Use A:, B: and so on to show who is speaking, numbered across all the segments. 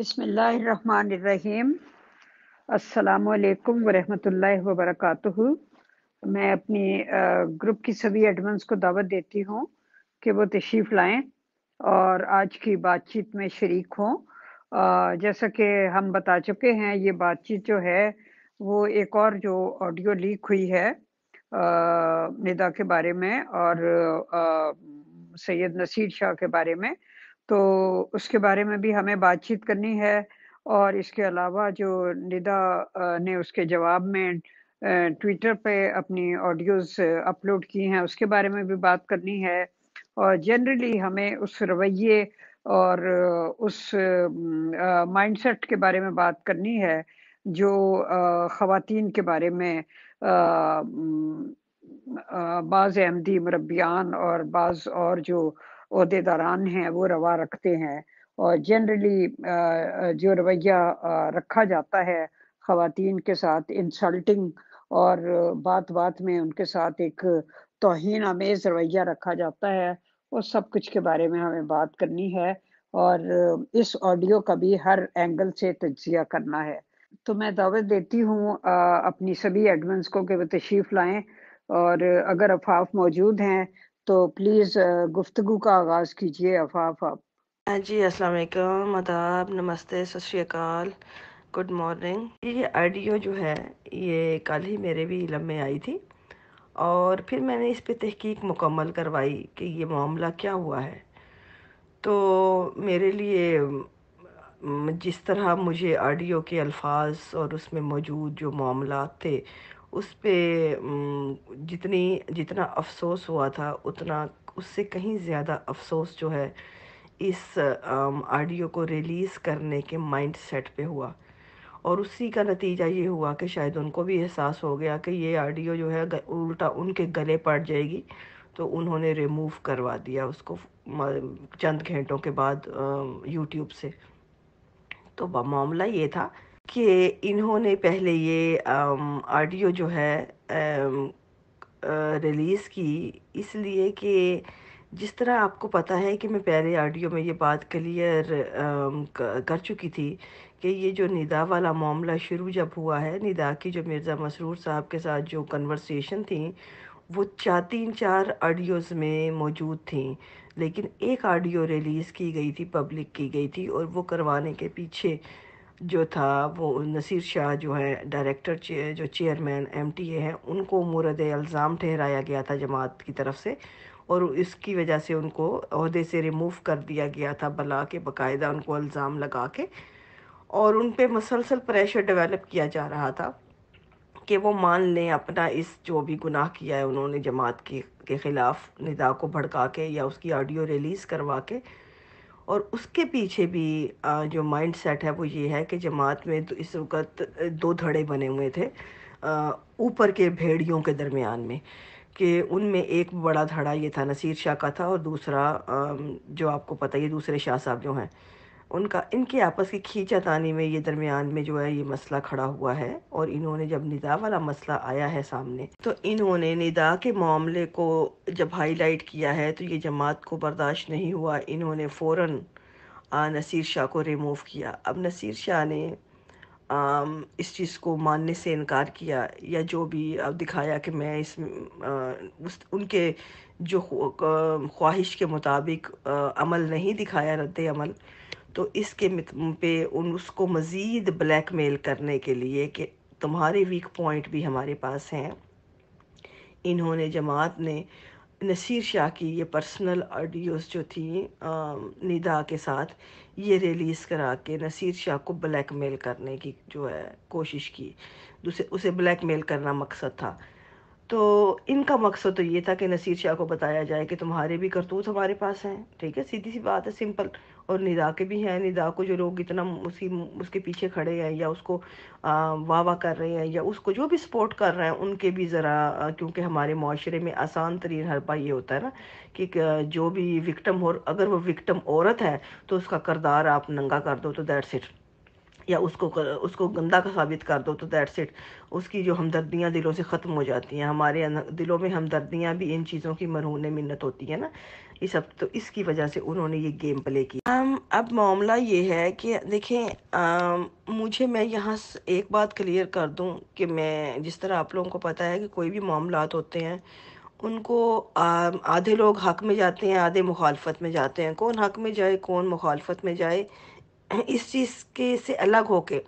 A: बिस्मिल्लाहिर्रहमानिर्रहीम। अस्सलामुअलैकुम वरहमतुल्लाहि वबरकातुहू। मैं अपनी ग्रुप की सभी एडमंस को दावत देती हूँ कि वो तशरीफ़ लाएँ और आज की बातचीत में शरीक हों। जैसा कि हम बता चुके हैं, ये बातचीत जो है, वो एक और जो ऑडियो लीक हुई है निदा के बारे में और सैयद नसीर शाह के बारे में। तो उसके बारे में भी हमें बातचीत करनी है और इसके अलावा जो निदा ने उसके जवाब में ट्विटर पे अपनी ऑडियोज अपलोड की हैं, उसके बारे में भी बात करनी है। और जनरली हमें उस रवैये और उस माइंडसेट के बारे में बात करनी है, जो ख़वातीन के बारे में बाज़ अहमदी मुरबियान और बाज़ और जो अहदेदारान हैं, वो रवा रखते हैं। और जनरली जो रवैया रखा जाता है खातन के साथ इंसल्टिंग और बात बात में उनके साथ एक तोहन आमेज रवैया रखा जाता है, वो सब कुछ के बारे में हमें बात करनी है। और इस ऑडियो का भी हर एंगल से तजिया करना है। तो मैं दावत देती हूँ अपनी सभी एडमंस को कि वो तशरीफ़ लाएँ। और अगर अफाफ मौजूद हैं तो प्लीज़ गुफ्तगु का आगाज़ कीजिए, अफाफ आप।
B: हाँ जी अस्सलाम वालेकुम अदाब नमस्ते, सत श्रीकाल, गुड मॉर्निंग। ये ऑडियो जो है, ये कल ही मेरे भी इलम में आई थी और फिर मैंने इस पर तहकीक मुकम्मल करवाई कि ये मामला क्या हुआ है। तो मेरे लिए, जिस तरह मुझे ऑडियो के अल्फाज और उसमें मौजूद जो मामला थे उस पर जितनी, जितना अफसोस हुआ था, उतना उससे कहीं ज़्यादा अफसोस जो है इस ऑडियो को रिलीज़ करने के माइंड सेट पे हुआ। और उसी का नतीजा ये हुआ कि शायद उनको भी एहसास हो गया कि ये ऑडियो जो है उल्टा उनके गले पड़ जाएगी तो उन्होंने रिमूव करवा दिया उसको चंद घंटों के बाद यूट्यूब से। तो मामला ये था कि इन्होंने पहले ये ऑडियो जो है रिलीज़ की। इसलिए कि जिस तरह आपको पता है कि मैं पहले ऑडियो में ये बात क्लियर कर चुकी थी कि ये जो निदा वाला मामला शुरू जब हुआ है, निदा की जो मिर्ज़ा मसरूर साहब के साथ जो कन्वर्सेशन थी, वो चार, तीन, चार ऑडियोज़ में मौजूद थी। लेकिन एक ऑडियो रिलीज़ की गई थी पब्लिक की गई थी और वो करवाने के पीछे जो था वो नसीर शाह जो है डायरेक्टर चे, जो चेयरमैन एमटीए हैं उनको मुरद अल्ज़ाम ठहराया गया था जमात की तरफ़ से और इसकी वजह से उनको अहदे से रिमूव कर दिया गया था बला के बाकायदा उनको इल्ज़ाम लगा के और उन पर मसलसल प्रेशर डेवलप किया जा रहा था कि वो मान लें अपना इस जो भी गुनाह किया है उन्होंने जमात के के ख़िलाफ़ निदा को भड़का के या उसकी ऑडियो रिलीज़ करवा के और उसके पीछे भी जो माइंड सेट है वो ये है कि जमात में इस वक्त दो धड़े बने हुए थे ऊपर के भेड़ियों के दरमियान में, कि उनमें एक बड़ा धड़ा ये था, नसीर शाह का था और दूसरा जो आपको पता ही दूसरे शाह साहब जो हैं। उनका इनके आपस की खींचातानी में ये दरमियान में जो है ये मसला खड़ा हुआ है और इन्होंने जब निदा वाला मसला आया है सामने तो इन्होंने निदा के मामले को जब हाईलाइट किया है तो ये जमात को बर्दाश्त नहीं हुआ। इन्होंने फ़ौर नसीर शाह को रिमूव किया। अब नसीर शाह ने आ, इस चीज़ को मानने से इनकार किया या जो भी अब दिखाया कि मैं इस आ, उस उनके जो ख्वाहिश के मुताबिक अमल नहीं दिखाया रद्द अमल। तो इसके पे उन उसको मज़ीद ब्लैकमेल करने के लिए कि तुम्हारे वीक पॉइंट भी हमारे पास हैं। इन्होंने, जमात ने, नसीर शाह की ये पर्सनल ऑडियोज़ जो थी निदा के साथ ये रिलीज़ करा के नसीर शाह को ब्लैकमेल करने की जो है, कोशिश की। दूसरे, उसे ब्लैकमेल करना मकसद था। तो इनका मकसद तो ये था कि नसीर शाह को बताया जाए कि तुम्हारे भी करतूत हमारे पास हैं। ठीक है, सीधी सी बात है सिंपल और निदा के भी हैं, निदा को जो लोग इतना उसी उसके पीछे खड़े हैं या उसको वाह वाह कर रहे हैं या उसको जो भी सपोर्ट कर रहे हैं, उनके भी ज़रा क्योंकि हमारे माशरे में आसान तरीन हरबा ये होता है ना कि जो भी विक्टम हो, अगर वो विक्टम औरत है तो उसका करदार आप नंगा कर दो तो दैट्स इट या उसको उसको गंदा का साबित कर दो तो दैट्स इट उसकी जो हमदर्दियाँ दिलों से ख़त्म हो जाती हैं, हमारे दिलों में हमदर्दियाँ भी इन चीज़ों की मरहून मिन्नत होती है ना। ये सब तो इसकी वजह से उन्होंने ये गेम प्ले की। Um, अब मामला ये है कि देखें मुझे मैं यहाँ एक बात क्लियर कर दूँ कि मैं जिस तरह आप लोगों को पता है कि कोई भी मामला होते हैं उनको आधे लोग हक में जाते हैं आधे मुखालफत में जाते हैं। कौन हक में जाए कौन मुखालफत में जाए इस चीज़ के से अलग होके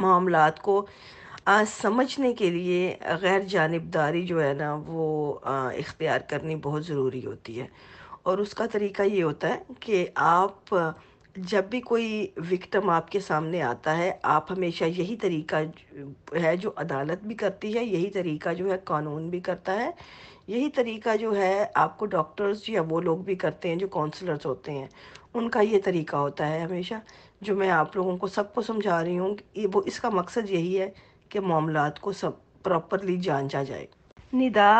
B: मामला को आ, समझने के लिए गैर जानबदारी जो है ना वो इख्तियार करनी बहुत ज़रूरी होती है। और उसका तरीका ये होता है कि आप जब भी कोई विक्टम आपके सामने आता है आप हमेशा यही तरीका है जो अदालत भी करती है यही तरीका जो है कानून भी करता है यही तरीका जो है आपको डॉक्टर्स या वो लोग भी करते हैं जो काउंसलर्स होते हैं उनका ये तरीका होता है हमेशा जो मैं आप लोगों को सबको समझा रही हूँ वो इसका मकसद यही है कि मामला को सब प्रॉपरली जांचा जाए। निदा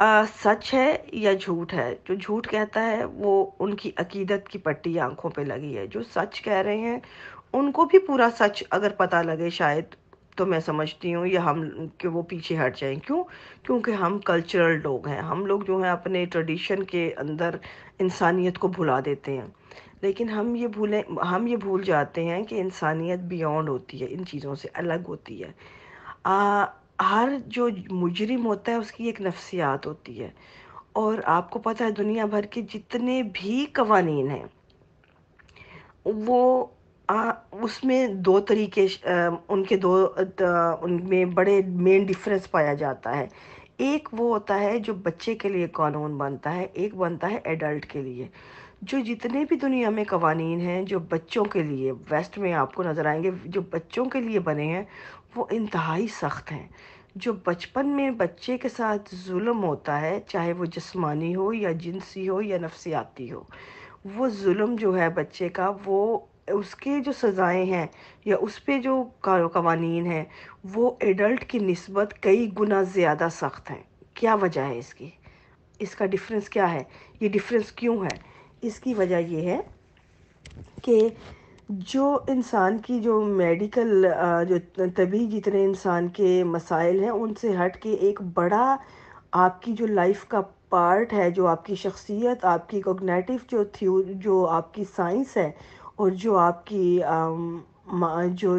B: आ, सच है या झूठ है? जो झूठ कहता है वो उनकी अकीदत की पट्टी आँखों पे लगी है। जो सच कह रहे हैं उनको भी पूरा सच अगर पता लगे शायद तो मैं समझती हूँ या हम कि वो पीछे हट जाएँ। क्यों? क्योंकि हम कल्चरल लोग हैं। हम लोग जो हैं अपने ट्रेडिशन के अंदर इंसानियत को भुला देते हैं। लेकिन हम ये भूलें हम ये भूल जाते हैं कि इंसानियत बियॉन्ड होती है इन चीज़ों से अलग होती है। आ, हर जो मुजरिम होता है उसकी एक नफ्सियात होती है। और आपको पता है दुनिया भर के जितने भी कवानीन हैं वो आ, उसमें दो तरीके आ, उनके दो उनमें बड़े मेन डिफरेंस पाया जाता है। एक वो होता है जो बच्चे के लिए कानून बनता है एक बनता है एडल्ट के लिए। जो जितने भी दुनिया में कवानीन हैं, जो बच्चों के लिए, वेस्ट में आपको नज़र आएँगे, जो बच्चों के लिए बने हैं, वो इंतहाई सख्त हैं। जो बचपन में बच्चे के साथ जुल्म होता है, चाहे वो जिस्मानी हो या जिनसी हो या नफसियाती हो, वो जुल्म जो है बच्चे का, वो उसके जो सज़ाएँ हैं या उस पर जो कवानीन हैं, वो एडल्ट की नस्बत कई गुना ज़्यादा सख्त हैं। क्या वजह है इसकी? इसका डिफरेंस क्या है? ये डिफरेंस क्यों है? इसकी वजह ये है कि जो इंसान की जो मेडिकल जो तभी जितने इंसान के मसाइल हैं, उनसे हट के एक बड़ा आपकी जो लाइफ का पार्ट है, जो आपकी शख्सियत, आपकी कोगनेटिव जो थ्यू जो आपकी साइंस है और जो आपकी जो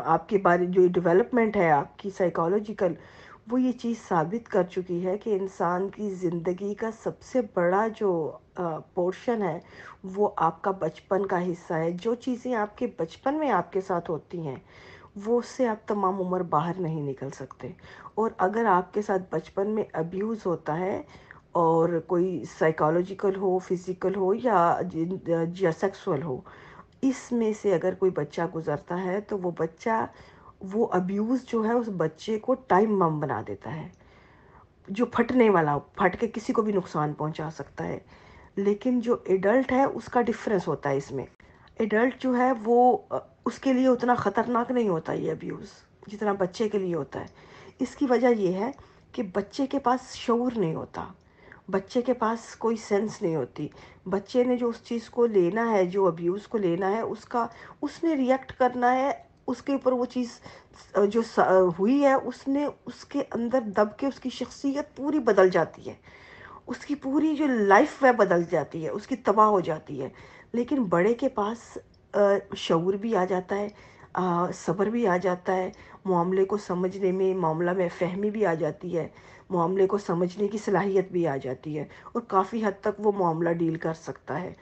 B: आपके बारे, जो डेवलपमेंट है आपकी साइकोलॉजिकल वो ये चीज़ साबित कर चुकी है कि इंसान की ज़िंदगी का सबसे बड़ा जो पोर्शन है, वो आपका बचपन का हिस्सा है। जो चीज़ें आपके बचपन में आपके साथ होती हैं, वो उससे आप तमाम उम्र बाहर नहीं निकल सकते। और अगर आपके साथ बचपन में अब्यूज़ होता है, और कोई साइकोलॉजिकल हो फ़िज़िकल हो, या सेक्सुअल हो इसमें से अगर कोई बच्चा गुज़रता है तो वो बच्चा वो अब्यूज़ जो है उस बच्चे को टाइम बम बना देता है। जो फटने वाला, फट के किसी को भी नुकसान पहुँचा सकता है। लेकिन जो एडल्ट है, उसका डिफरेंस होता है इसमें। एडल्ट जो है, वो उसके लिए उतना ख़तरनाक नहीं होता ये अब्यूज़ जितना बच्चे के लिए होता है। इसकी वजह यह है कि बच्चे के पास शूर नहीं होता। बच्चे के पास कोई सेंस नहीं होती। बच्चे ने जो उस चीज़ को लेना है, जो अब्यूज़ को लेना है, उसका, उसने रिएक्ट करना है उसके ऊपर वो चीज़ जो हुई है, उसने उसके अंदर दब के उसकी शख्सियत पूरी बदल जाती है। उसकी पूरी जो लाइफ वह बदल जाती है, उसकी तबाह हो जाती है। लेकिन बड़े के पास शूर भी आ जाता है सब्र भी आ जाता है, मामले को समझने में, मामला में फहमी भी आ जाती है, मामले को समझने की सलाहियत भी आ जाती है, और काफ़ी हद तक वो मामला डील कर सकता है।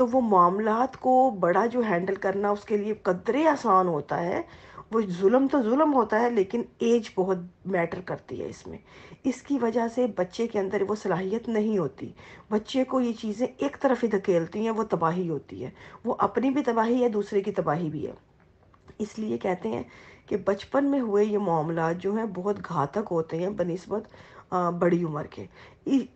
B: तो वो मामलात को बड़ा जो हैंडल करना उसके लिए कदरे आसान होता है, वो जुल्म तो जुल्म होता है, लेकिन एज बहुत मैटर करती है इसमें। इसकी वजह से बच्चे के अंदर वो सलाहियत नहीं होती। बच्चे को ये चीज़ें एक तरफ़ ही धकेलती हैं, वो तबाही होती है। वो अपनी भी तबाही है, दूसरे की तबाही भी है। इसलिए कहते हैं कि बचपन में हुए ये मामला जो हैं, बहुत घातक होते हैं, बनस्बत बड़ी उम्र के।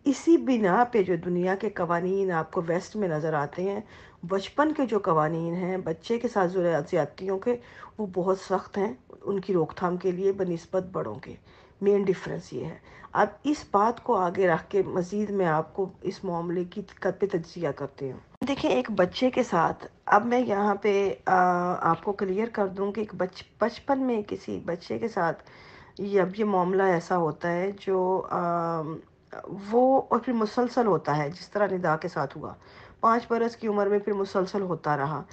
B: इसी बिना पे जो दुनिया के कवानीन आपको वेस्ट में नज़र आते हैं बचपन के जो कवानीन हैं बच्चे के साथ जो ज़्यादतियों के वो बहुत सख्त हैं उनकी रोकथाम के लिए बनस्बत बड़ों के। मेन डिफरेंस ये है। अब इस बात को आगे रख के मज़ीद मैं आपको इस मामले की पे तजिया करती हूँ। देखिए एक बच्चे के साथ अब मैं यहाँ पे आ, आपको क्लियर कर दूँ कि एक बच बचपन में किसी बच्चे के साथ ये अब ये मामला ऐसा होता है जो आ, वो और फिर मुसलसल होता है जिस तरह निदा के साथ हुआ। पाँच बरस की उम्र में फिर मुसलसल होता रहा।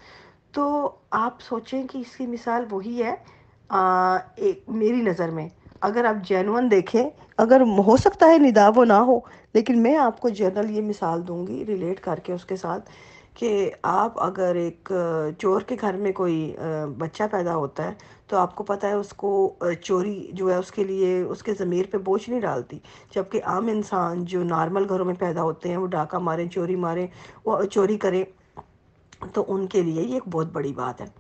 B: तो आप सोचें कि इसकी मिसाल वही है आ, एक मेरी नज़र में। अगर आप जैनवन देखें अगर हो सकता है निदा वो ना हो लेकिन मैं आपको जनरल ये मिसाल दूँगी रिलेट करके उसके साथ कि आप अगर एक चोर के घर में कोई बच्चा पैदा होता है तो आपको पता है उसको चोरी जो है उसके लिए उसके ज़मीर पे बोझ नहीं डालती। जबकि आम इंसान जो नॉर्मल घरों में पैदा होते हैं, वो डाका मारें, चोरी मारें, वो चोरी करें तो उनके लिए ये एक बहुत बड़ी बात है।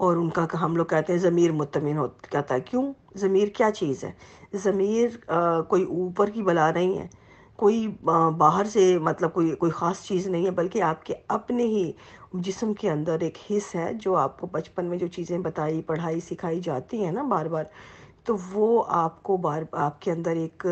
B: और उनका हम लोग कहते हैं ज़मीर मुतमिन हो कहता है। क्यों? ज़मीर क्या चीज़ है? ज़मीर कोई ऊपर की बला नहीं है। कोई बाहर से मतलब कोई कोई ख़ास चीज़ नहीं है, बल्कि आपके अपने ही जिसम के अंदर एक हिस्स है, जो आपको बचपन में जो चीज़ें बताई, पढ़ाई, सिखाई जाती हैं ना बार बार तो वो आपको बार, आपके अंदर एक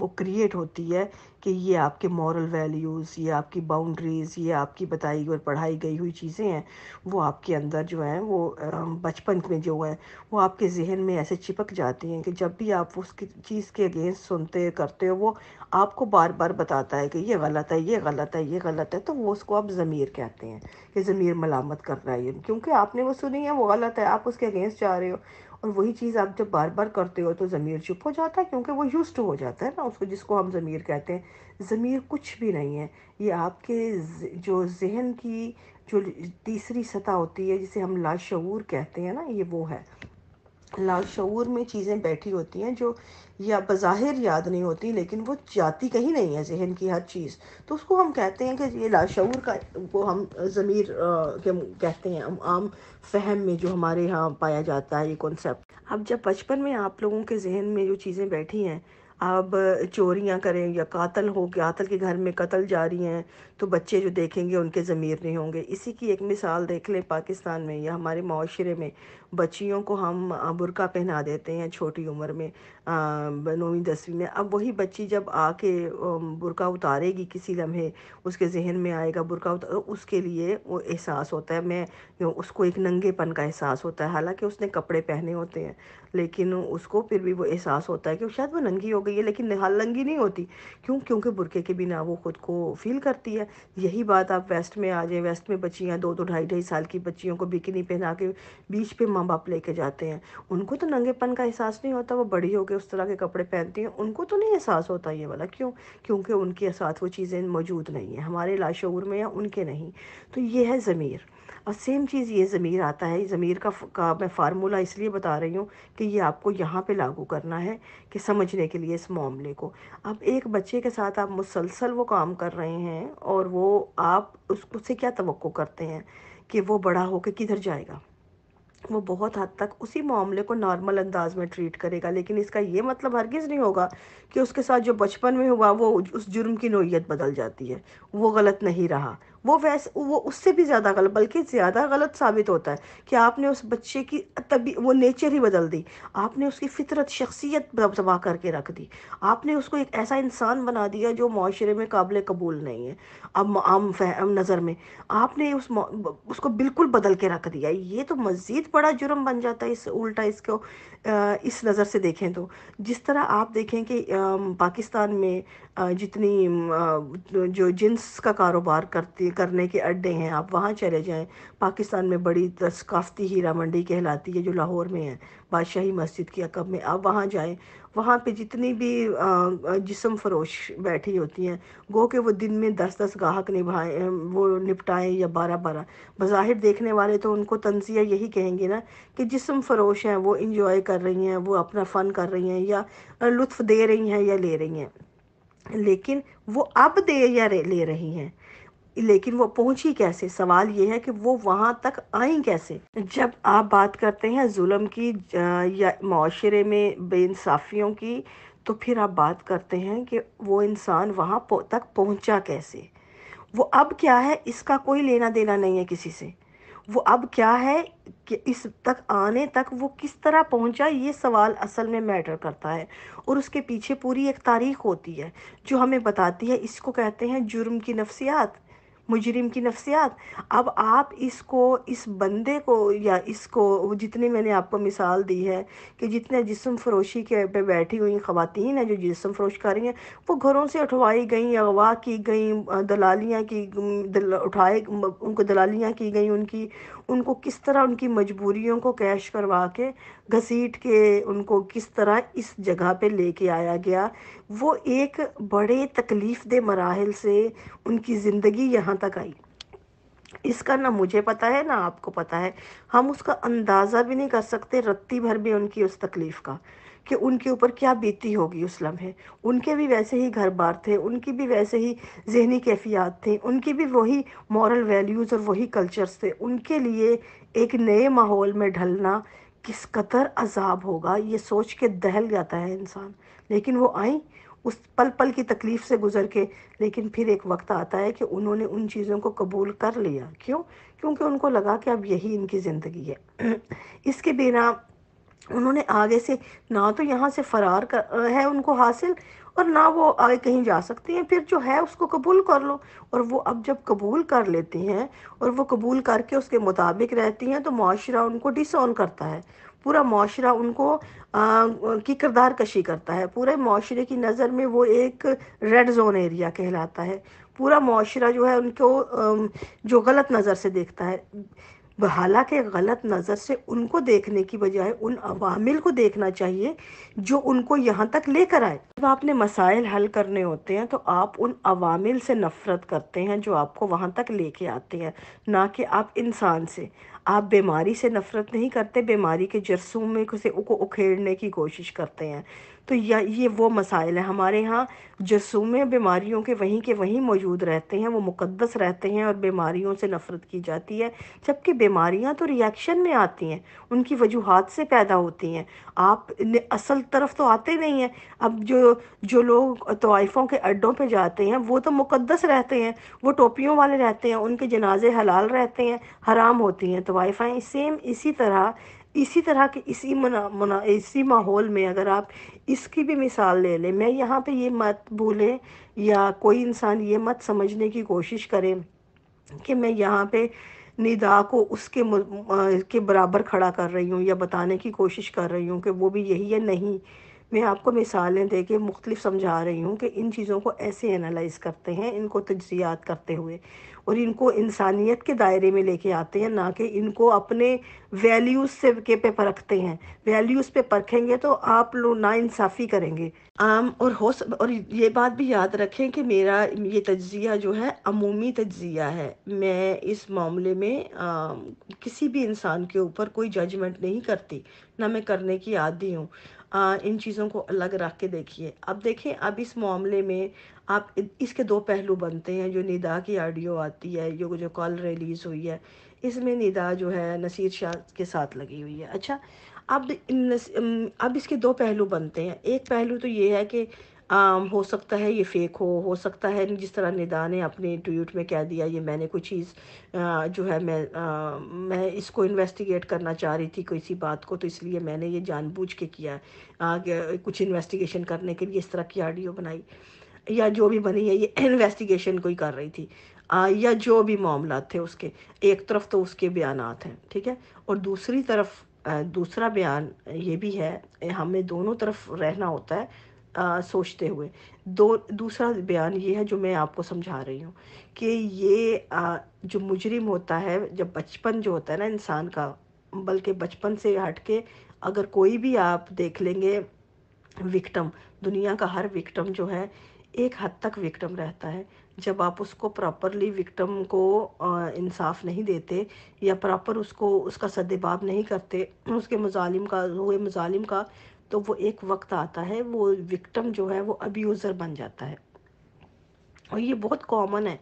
B: वो क्रिएट होती है कि ये आपके मॉरल वैल्यूज़ ये आपकी बाउंड्रीज़ ये आपकी बताई और पढ़ाई गई हुई चीज़ें हैं, वो आपके अंदर जो हैं, वो बचपन में जो है, वो आपके जहन में ऐसे चिपक जाती हैं कि जब भी आप उस चीज़ के अगेंस्ट सुनते, करते हो, वो आपको बार बार बताता है कि ये गलत है, ये गलत है, ये गलत है तो वो उसको आप ज़मीर कहते हैं कि ज़मीर मलामत कर रहा है क्योंकि आपने वो सुनी है, वो गलत है, आप उसके अगेंस्ट जा रहे हो। और वही चीज़ आप जब बार बार करते हो तो ज़मीर चुप हो जाता है, क्योंकि वो यूज़ हो जाता है ना उसको, जिसको हम ज़मीर कहते हैं। ज़मीर कुछ भी नहीं है। ये आपके जो जहन की, जो तीसरी सतह होती है, जिसे हम लाशूर कहते हैं ना, ये वो है। लाशूर में चीज़ें बैठी होती हैं जो या बज़ाहिर याद नहीं होती, लेकिन वो जाती कहीं नहीं है जहन की हर चीज़। तो उसको हम कहते हैं कि ये लाशूर का वो हम ज़मीर के कहते हैं, हम आम फहम में जो हमारे यहाँ पाया जाता है ये कॉन्सेप्ट अब जब बचपन में आप लोगों के जहन में जो चीज़ें बैठी हैं, अब चोरियाँ करें या कातल हो, कातल के घर में कत्ल जारी हैं तो बच्चे जो देखेंगे उनके ज़मीर नहीं होंगे। इसी की एक मिसाल देख लें पाकिस्तान में या हमारे माशरे में। बच्चियों को हम बुरका पहना देते हैं छोटी उम्र में नौवीं, दसवीं में। अब वही बच्ची जब आके बुरका उतारेगी किसी लम्हे, उसके जहन में आएगा बुरका उतार उसके लिए वो एहसास होता है। मैं उसको एक नंगेपन का एहसास होता है। हालाँकि उसने कपड़े पहने होते हैं, लेकिन उसको फिर भी वो एहसास होता है कि शायद वो नंगी हो गई है, लेकिन नंगी नहीं होती। क्यों? क्योंकि बुरके के बिना वो खुद को फील करती है। यही बात आप वेस्ट में आ जाए। वेस्ट में बच्चियाँ दो दो ढाई ढाई साल की बच्चियों को बिकनी पहना के बीच पे माँ बाप लेके जाते हैं। उनको तो नंगेपन का एहसास नहीं होता। वो बड़ी होकर उस तरह के कपड़े पहनती हैं। उनको तो नहीं एहसास होता ये वाला। क्यों? क्योंकि उनके साथ वो चीज़ें मौजूद नहीं है। हमारे लाशूर में या उनके नहीं। तो ये है ज़मीर। और सेम चीज़ ये ज़मीर आता है। ज़मीर का का मैं फार्मूला इसलिए बता रही हूँ कि ये आपको यहाँ पे लागू करना है कि समझने के लिए इस मामले को। अब एक बच्चे के साथ आप मुसलसल वो काम कर रहे हैं और वो आप उससे क्या तो करते हैं कि वो बड़ा होकर किधर जाएगा? वो बहुत हद तक उसी मामले को नॉर्मल अंदाज में ट्रीट करेगा, लेकिन इसका ये मतलब हरगिज़ नहीं होगा कि उसके साथ जो बचपन में हुआ वो उस जुर्म की नोयत बदल जाती है। वो गलत नहीं रहा। वो वैसे, वो उससे भी ज़्यादा गलत, बल्कि ज़्यादा गलत साबित होता है कि आपने उस बच्चे की तभी वो नेचर ही बदल दी। आपने उसकी फितरत, शख्सियत तबाह करके रख दी। आपने उसको एक ऐसा इंसान बना दिया जो माशरे में काबिल कबूल नहीं है। अब आम नज़र में, आपने उस उसको बिल्कुल बदल के रख दिया। ये तो मज़ीद बड़ा जुर्म बन जाता है इस, उल्टा इसको। इस नज़र से देखें तो। जिस तरह आप देखें कि पाकिस्तान में जितनी जो जिन्स का कारोबार करती, करने के अड्डे हैं, आप वहाँ चले जाएँ, पाकिस्तान में बड़ी सकाफती हीरा मंडी कहलाती है, जो लाहौर में है। बादशाही मस्जिद की अकब में, आप वहाँ जाएँ। वहाँ पे जितनी भी जिसम फरोश बैठी होती हैं, गो के वो दिन में दस दस गाहक निभाएँ वो निपटाएँ या बारह बारह बज़ाहिर देखने वाले तो उनको तंजिया यही कहेंगे ना कि जिसम फरोश हैं, वो इंजॉय कर रही हैं, वो अपना फ़न कर रही हैं या लुत्फ़ दे रही हैं या ले रही हैं। लेकिन वो अब दे या ले रही हैं। लेकिन वो पहुँची कैसे? सवाल ये है कि वो वहाँ तक आई कैसे? जब आप बात करते हैं जुल्म की या माशरे में बेइंसाफियों की तो फिर आप बात करते हैं कि वो इंसान वहाँ तक पहुँचा कैसे? वो अब क्या है? इसका कोई लेना देना नहीं है किसी से। वो अब क्या है कि इस तक आने तक वो किस तरह पहुँचा, ये सवाल असल में मैटर करता है। और उसके पीछे पूरी एक तारीख होती है, जो हमें बताती है, इसको कहते हैं जुर्म की नफ्सियात। मुजरिम की नफ्सियात। अब आप इसको इस बंदे को या इसको जितनी मैंने आपको मिसाल दी है कि जितने जिसम फरोशी के पे बैठी हुई ख़वातीन हैं जो जिसम फरोश कर रही हैं वो घरों से उठवाई गई अगवा की गई दलालियाँ की दल, उठाए उनको दलालियाँ की गई उनकी उनको किस तरह उनकी मजबूरियों को कैश करवा के, घसीट के उनको किस तरह इस जगह पे लेके आया गया, वो एक बड़े तकलीफ़ दे मराहल से उनकी ज़िंदगी यहाँ तक आई। इसका ना मुझे पता है, ना आपको पता है। हम उसका अंदाज़ा भी नहीं कर सकते, रत्ती भर भी उनकी उस तकलीफ़ का। कि उनके ऊपर क्या बीती होगी उस लम्हे। उनके भी वैसे ही घर बार थे, उनकी भी वैसे ही जहनी कैफियात थी, उनकी भी वही मॉरल वैल्यूज़ और वही कल्चर्स थे। उनके लिए एक नए माहौल में ढलना किस कदर अजाब होगा, ये सोच के दहल जाता है इंसान। लेकिन वो आई उस पल पल की तकलीफ़ से गुज़र के, लेकिन फिर एक वक्त आता है कि उन्होंने उन चीज़ों को कबूल कर लिया। क्यों? क्योंकि उनको लगा कि अब यही इनकी ज़िंदगी है। इसके बिना उन्होंने आगे से ना तो यहाँ से फ़रार कर है उनको हासिल और ना वो आगे कहीं जा सकती हैं। फिर जो है उसको कबूल कर लो। और वो अब जब कबूल कर लेती हैं और वो कबूल करके उसके मुताबिक रहती हैं तो माशरा उनको डिसऑन करता है। पूरा माशरा उनको आ, की किरदार कशी करता है। पूरे माशरे की नज़र में वो एक रेड जोन एरिया कहलाता है। पूरा माशरा जो है उनको जो गलत नज़र से देखता है। हालाँकि गलत नज़र से उनको देखने की बजाय उन अवामिल को देखना चाहिए जो उनको यहाँ तक लेकर आए। जब आपने मसाइल हल करने होते हैं तो आप उन अवामिल से नफ़रत करते हैं जो आपको वहाँ तक लेके आते हैं, ना कि आप इंसान से। आप बीमारी से नफ़रत नहीं करते, बीमारी के जरसूम में उसे उखेड़ने की कोशिश करते हैं। तो या, ये वो मसाइल हैं। हमारे यहाँ जसूमे बीमारियों के वहीं के वहीं मौजूद रहते हैं, वो मुकद्दस रहते हैं और बीमारियों से नफ़रत की जाती है, जबकि बीमारियाँ तो रिएक्शन में आती हैं, उनकी वजूहत से पैदा होती हैं। आप असल तरफ़ तो आते नहीं हैं, अब जो जो लोग तोाइफ़ों के अड्डों पर जाते हैं, वो तो मुकद्दस रहते हैं, वो टोपियों वाले रहते हैं, उनके जनाजे हलाल रहते हैं, हराम होती हैं तोाइफ़ाएँ सेम इसी तरह इसी तरह के इसी मना मना, इसी माहौल में अगर आप इसकी भी मिसाल ले लें, मैं यहाँ पे ये मत भूलें या कोई इंसान ये मत समझने की कोशिश करे कि मैं यहाँ पे निदा को उसके के बराबर खड़ा कर रही हूँ या बताने की कोशिश कर रही हूँ कि वो भी यही है, नहीं। मैं आपको मिसालें दे के मुख्तलिफ़ समझा रही हूँ कि इन चीज़ों को ऐसे एनालाइज करते हैं इनको तजियात करते हुए और इनको इंसानियत के दायरे में लेके आते हैं ना कि इनको अपने वैल्यूज़ से के पे परखते हैं। वैल्यूज़ पे परखेंगे तो आप लोग ना इंसाफ़ी करेंगे। आम और हो सब और ये बात भी याद रखें कि मेरा ये तजिया जो है अमूमी तजिया है। मैं इस मामले में आ, किसी भी इंसान के ऊपर कोई जजमेंट नहीं करती ना मैं करने की आदि हूँ। इन चीज़ों को अलग रख के देखिए। अब देखें, अब इस मामले में आप इसके दो पहलू बनते हैं, जो निदा की ऑडियो आती है, जो जो कॉल रिलीज़ हुई है, इसमें निदा जो है नसीर शाह के साथ लगी हुई है। अच्छा अब अब इसके दो पहलू बनते हैं। एक पहलू तो ये है कि आम, हो सकता है ये फेक हो हो सकता है जिस तरह निदा ने अपने ट्वीट में कह दिया ये मैंने कोई चीज़ जो है मैं आ, मैं इसको इन्वेस्टिगेट करना चाह रही थी किसी बात को तो इसलिए मैंने ये जानबूझ के किया आ, कुछ इन्वेस्टिगेशन करने के लिए इस तरह की ऑडियो बनाई। या जो भी बनी है ये इन्वेस्टिगेशन कोई कर रही थी। आ, या जो भी मामला थे उसके एक तरफ़ तो उसके बयान हैं ठीक है? और दूसरी तरफ़ दूसरा बयान ये भी है हमें दोनों तरफ़ रहना होता है आ, सोचते हुए। दो दूसरा बयान ये है जो मैं आपको समझा रही हूँ कि ये आ, जो मुजरिम होता है जब बचपन जो होता है ना इंसान का बल्कि बचपन से हट के अगर कोई भी आप देख लेंगे विक्टम दुनिया का हर विक्टम जो है एक हद तक विक्टम रहता है। जब आप उसको प्रॉपरली विक्टम को इंसाफ नहीं देते या प्रॉपर उसको उसका सदबाब नहीं करते उसके मुजालिम का हुए मुजालिम का तो वो एक वक्त आता है, वो विक्टम जो है, वो अब्यूज़र बन जाता है। और ये बहुत कॉमन है।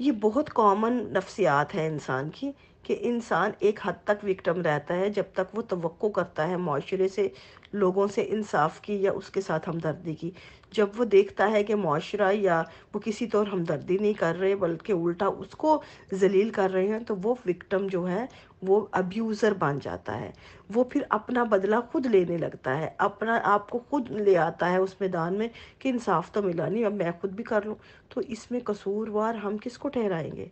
B: ये बहुत कॉमन नफ्सियात है इंसान की। कि इंसान एक हद तक विक्टम रहता है, जब तक वो तवक्को करता है माशरे से, लोगों से इंसाफ की या उसके साथ हमदर्दी की। जब वो देखता है कि माशरा या वो किसी तौर हमदर्दी नहीं कर रहे, बल्कि उल्टा उसको जलील कर रहे हैं तो वो विक्टम जो है, वो अब्यूज़र बन जाता है। वो फिर अपना बदला खुद लेने लगता है। अपना आप को खुद ले आता है उस मैदान में कि इंसाफ तो मिला नहीं, अब मैं खुद भी कर लूँ। तो इसमें कसूरवार हम किसको ठहराएँगे?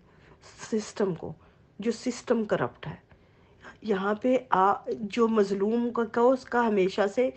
B: सिस्टम को। जो सिस्टम करप्ट है। यहाँ पे आ, जो मज़लूम का उसका हमेशा से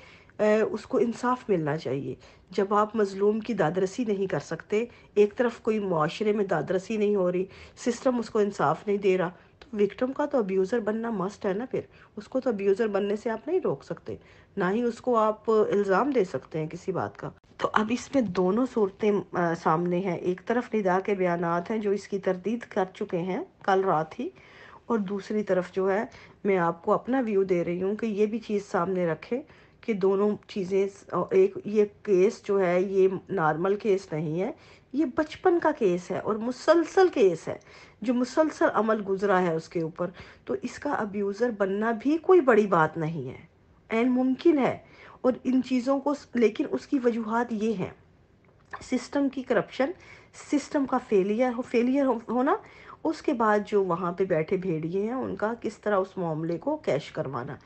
B: उसको इंसाफ मिलना चाहिए। जब आप मज़लूम की दादरसी नहीं कर सकते, एक तरफ़ कोई माशरे में दादरसी नहीं हो रही सिस्टम उसको इंसाफ नहीं दे रहा तो विक्टम का तो अब्यूज़र बनना मस्ट है ना फिर? उसको तो अब्यूज़र बनने से आप नहीं रोक सकते। ना ही उसको आप इल्ज़ाम दे सकते हैं किसी बात का। तो अब इसमें दोनों सूरतें सामने हैं। एक तरफ़ निदा के बयान हैं जो इसकी तरदीद कर चुके हैं कल रात ही, और दूसरी तरफ़ जो है, मैं आपको अपना व्यू दे रही हूँ कि ये भी चीज़ सामने रखें कि दोनों चीज़ें एक, ये केस जो है, ये नॉर्मल केस नहीं है, ये बचपन का केस है और मुसलसल केस है, जो मुसलसल अमल गुजरा है उसके ऊपर। तो इसका अब्यूज़र बनना भी कोई बड़ी बात नहीं है, एन मुमकिन है और इन चीज़ों को लेकिन उसकी वजूहत ये हैं। सिस्टम की करप्शन सिस्टम का फेलियर हो फेलियर हो, होना उसके बाद जो वहाँ पे बैठे भेड़िए हैं उनका किस तरह उस मामले को कैश करवाना।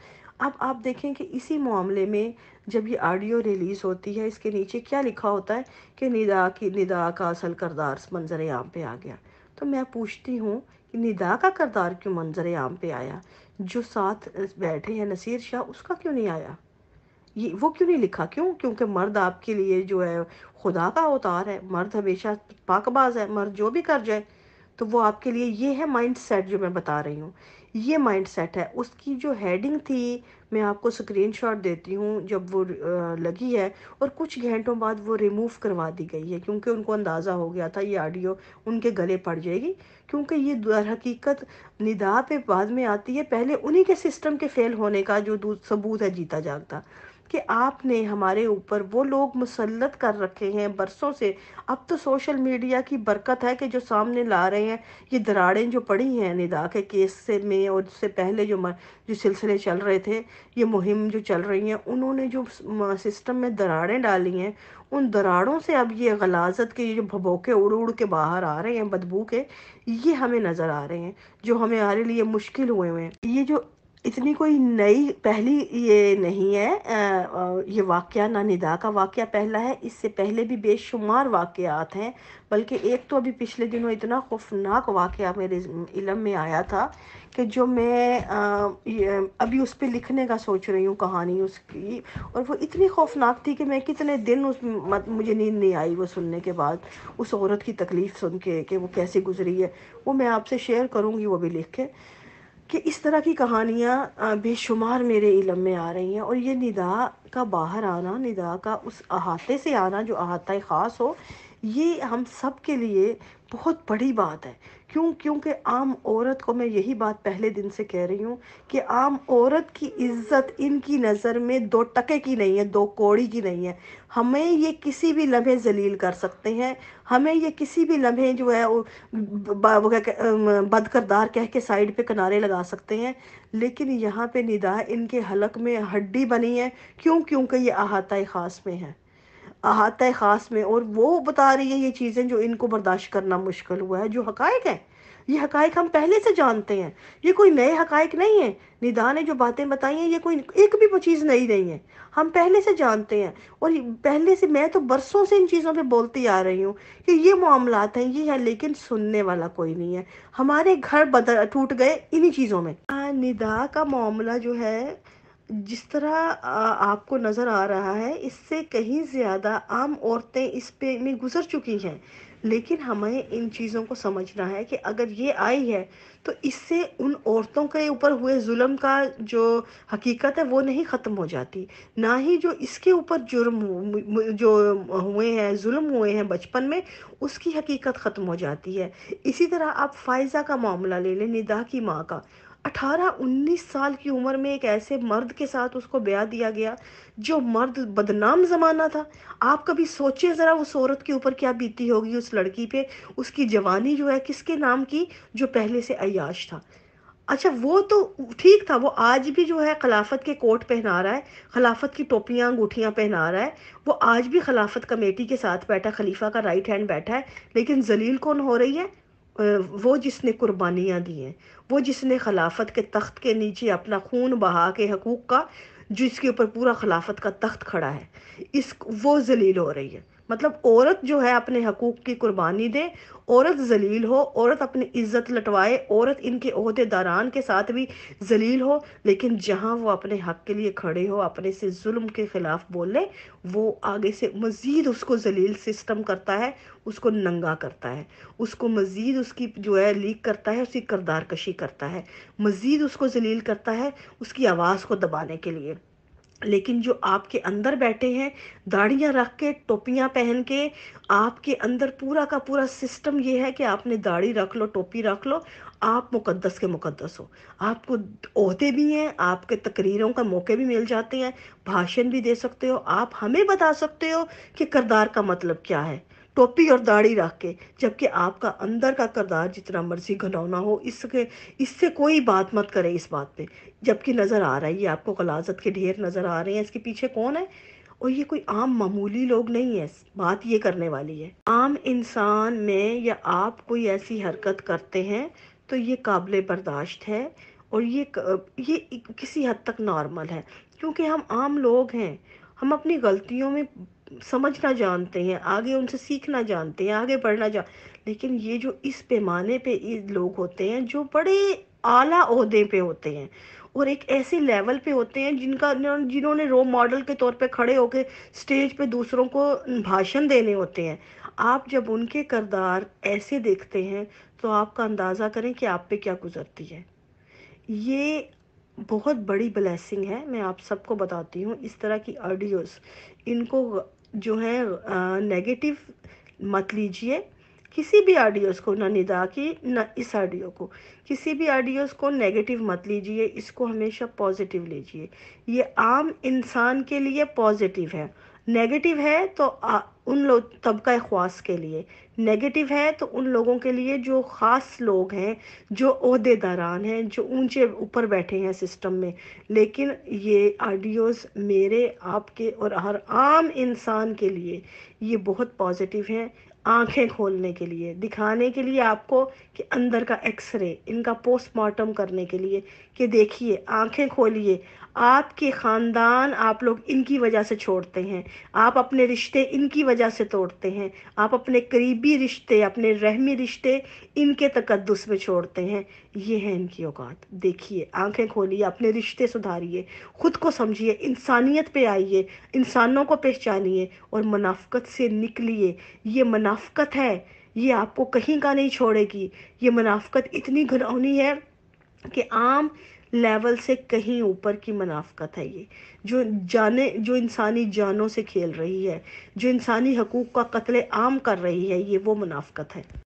B: अब आप देखें कि इसी मामले में जब ये ऑडियो रिलीज़ होती है इसके नीचे क्या लिखा होता है कि निदा की निदा का असल करदार मंजर आम पे आ गया। तो मैं पूछती हूँ कि निदा का करदार क्यों मंजर आम पे आया? जो साथ बैठे हैं नसीर शाह उसका क्यों नहीं आया? ये वो क्यों नहीं लिखा? क्यों? क्योंकि मर्द आपके लिए जो है, खुदा का अवतार है। मर्द हमेशा पाकबाज है। मर्द जो भी कर जाए तो वो आपके लिए ये है माइंड सेट जो मैं बता रही हूँ। ये माइंड सेट है। उसकी जो हेडिंग थी, मैं आपको स्क्रीनशॉट देती हूँ जब वो लगी है और कुछ घंटों बाद वो रिमूव करवा दी गई है। क्योंकि उनको अंदाज़ा हो गया था, ये ऑडियो उनके गले पड़ जाएगी। क्योंकि ये दर हकीकत निदा पे बाद में आती है। पहले उन्हीं के सिस्टम के फेल होने का जो सबूत है, जीता जागता। कि आपने हमारे ऊपर वो लोग मुसलत कर रखे हैं बरसों से। अब तो सोशल मीडिया की बरकत है कि जो सामने ला रहे हैं, ये दराड़ें जो पड़ी हैं निदा के केस से में और उससे पहले जो जो सिलसिले चल रहे थे, ये मुहिम जो चल रही हैं, उन्होंने जो सिस्टम में दराड़ें डाली हैं, उन दराड़ों से अब ये गलाजत के, ये जो भबोके उड़ उड़ के बाहर आ रहे हैं, बदबू के, ये हमें नज़र आ रहे हैं, जो हमें हमारे लिए मुश्किल हुए हुए हैं। ये जो इतनी कोई नई पहली ये नहीं है ये वाक़ ना निदा का वाक़ पहला है इससे पहले भी बेशुमार वाक़ात हैं बल्कि एक तो अभी पिछले दिनों इतना खौफनाक वाक़ मेरे इलम में आया था कि जो मैं अभी उस पर लिखने का सोच रही हूँ कहानी उसकी और वो इतनी खौफनाक थी कि मैं कितने दिन उस मत, मुझे नींद नहीं आई वो सुनने के बाद उस औरत की तकलीफ़ सुन के कि वो कैसे गुजरी है वो मैं आपसे शेयर करूँगी वो भी लिख के। कि इस तरह की कहानियाँ बेशुमार मेरे इलम में आ रही हैं और ये निदा का बाहर आना, निदा का उस अहाते से आना जो अहाता ख़ास हो ये हम सब के लिए बहुत बड़ी बात है। क्यों? क्योंकि आम औरत को मैं यही बात पहले दिन से कह रही हूँ कि आम औरत की इज़्ज़त इनकी नज़र में दो टके की नहीं है, दो कौड़ी की नहीं है। हमें ये किसी भी लम्हे जलील कर सकते हैं। हमें ये किसी भी लम्हे जो है बदकरदार कह के साइड पे किनारे लगा सकते हैं। लेकिन यहाँ पे निदा इनके हलक में हड्डी बनी है। क्यों? क्योंकि ये अहाता ख़ास में है। अहाता ख़ास में, और वो बता रही है ये चीज़ें जो इनको बर्दाश्त करना मुश्किल हुआ है, जो हकायक है। ये हकायक हम पहले से जानते हैं। ये कोई नए हकायक नहीं है। निदा ने जो बातें बताई हैं, ये कोई एक भी चीज़ नई नहीं है। हम पहले से जानते हैं, और पहले से मैं तो बरसों से इन चीज़ों पे बोलती आ रही हूँ कि ये मामला हैं, ये है, लेकिन सुनने वाला कोई नहीं है। हमारे घर बदल, टूट गए इन्हीं चीज़ों में। निदा का मामला जो है जिस तरह आपको नज़र आ रहा है, इससे कहीं ज़्यादा आम औरतें इस पे में गुजर चुकी हैं। लेकिन हमें इन चीज़ों को समझना है कि अगर ये आई है तो इससे उन औरतों के ऊपर हुए जुल्म का जो हकीकत है, वो नहीं ख़त्म हो जाती। ना ही जो इसके ऊपर जुर्म जो हुए हैं, जुल्म हुए हैं बचपन में, उसकी हकीकत ख़त्म हो जाती है। इसी तरह आप फ़ायज़ा का मामला ले लें, निदा की माँ का। अठारह उन्नीस साल की उम्र में एक ऐसे मर्द के साथ उसको ब्याह दिया गया, जो मर्द बदनाम ज़माना था। आप कभी सोचें ज़रा उस औरत के ऊपर क्या बीती होगी, उस लड़की पे, उसकी जवानी जो है, किसके नाम की, जो पहले से अयाश था। अच्छा वो तो ठीक था, वो आज भी जो है खिलाफत के कोट पहना रहा है, खिलाफत की टोपियाँ, अंगूठियाँ पहना रहा है। वो आज भी खिलाफत कमेटी के साथ बैठा खलीफा का राइट हैंड बैठा है, लेकिन जलील कौन हो रही है? वो जिसने कुर्बानियाँ दी हैं, वो जिसने खिलाफत के तख्त के नीचे अपना खून बहा के हकूक़ का, जिसके ऊपर पूरा खिलाफत का तख्त खड़ा है, इस, वो जलील हो रही है। मतलब औरत जो है अपने हकूक़ की कुर्बानी दे, औरत जलील हो, औरत अपनी इज़्ज़त लटवाए, औरत इनके अहदेदारान के साथ भी जलील हो, लेकिन जहाँ वो अपने हक के लिए खड़े हो, अपने से जुल्म के ख़िलाफ़ बोले, वो आगे से मज़ीद उसको जलील सिस्टम करता है, उसको नंगा करता है, उसको मज़ीद उसकी जो है लीक करता है, उसकी करदार कशी करता है, मज़ीद उसको जलील करता है, उसकी आवाज़ को दबाने के लिए। लेकिन जो आपके अंदर बैठे हैं, दाढ़ियाँ रख के, टोपियाँ पहन के, आपके अंदर पूरा का पूरा सिस्टम ये है कि आपने दाढ़ी रख लो, टोपी रख लो, आप मुकद्दस के मुकद्दस हो। आपको ओहदे भी हैं, आपके तकरीरों का मौके भी मिल जाते हैं, भाषण भी दे सकते हो, आप हमें बता सकते हो कि करदार का मतलब क्या है। टोपी और दाढ़ी रख के, जबकि आपका अंदर का करदार जितना मर्ज़ी घनौना हो, इसके, इससे कोई बात मत करे इस बात पे। जबकि नज़र आ रहा है ये आपको गलाजत के ढेर नज़र आ रहे हैं, इसके पीछे कौन है? और ये कोई आम मामूली लोग नहीं है बात ये करने वाली है। आम इंसान में या आप कोई ऐसी हरकत करते हैं तो ये काबिल बर्दाश्त है, और ये ये किसी हद तक नॉर्मल है, क्योंकि हम आम लोग हैं। हम अपनी गलतियों में समझना जानते हैं, आगे उनसे सीखना जानते हैं, आगे बढ़ना जान लेकिन ये जो इस पैमाने पे लोग होते हैं, जो बड़े आला अहदे पे होते हैं और एक ऐसे लेवल पे होते हैं जिनका जिन्होंने रोल मॉडल के तौर पे खड़े होकर स्टेज पे दूसरों को भाषण देने होते हैं। आप जब उनके करदार ऐसे देखते हैं तो आपका अंदाज़ा करें कि आप पे क्या गुजरती है। ये बहुत बड़ी ब्लेसिंग है, मैं आप सबको बताती हूँ, इस तरह की ऑडियोस इनको जो है नेगेटिव मत लीजिए। किसी भी आडियोज़ को ना निदा की ना इस आडियो को। किसी भी आडियोज़ को नेगेटिव मत लीजिए इसको हमेशा पॉजिटिव लीजिए। ये आम इंसान के लिए पॉजिटिव है। नेगेटिव है तो आ, उन लोग तबका ख्वास के लिए। नेगेटिव है तो उन लोगों के लिए जो ख़ास लोग हैं, जो अहदेदारान हैं, जो ऊँचे ऊपर बैठे हैं सिस्टम में। लेकिन ये आडियोज़ मेरे, आपके और हर आम इंसान के लिए ये बहुत पॉजिटिव हैं। आँखें खोलने के लिए, दिखाने के लिए आपको कि अंदर का एक्सरे इनका पोस्टमार्टम करने के लिए कि देखिए, आँखें खोलिए। आपके ख़ानदान आप लोग इनकी वजह से छोड़ते हैं। आप अपने रिश्ते इनकी वजह से तोड़ते हैं। आप अपने करीबी रिश्ते, अपने रहमी रिश्ते इनके तकदस में छोड़ते हैं। ये है इनकी औकात। देखिए, आँखें खोलिए, अपने रिश्ते सुधारिए। ख़ुद को समझिए, इंसानियत पे आइए, इंसानों को पहचानिए और मुनाफ्त से निकलिए। ये मुनाफ्त है। ये आपको कहीं का नहीं छोड़ेगी। ये मुनाफ्त इतनी घनौनी है कि आम लेवल से कहीं ऊपर की मुनाफ्त है ये। जो जाने, जो इंसानी जानों से खेल रही है, जो इंसानी हकूक़ का कत्ल आम कर रही है, ये वो मुनाफ्त है।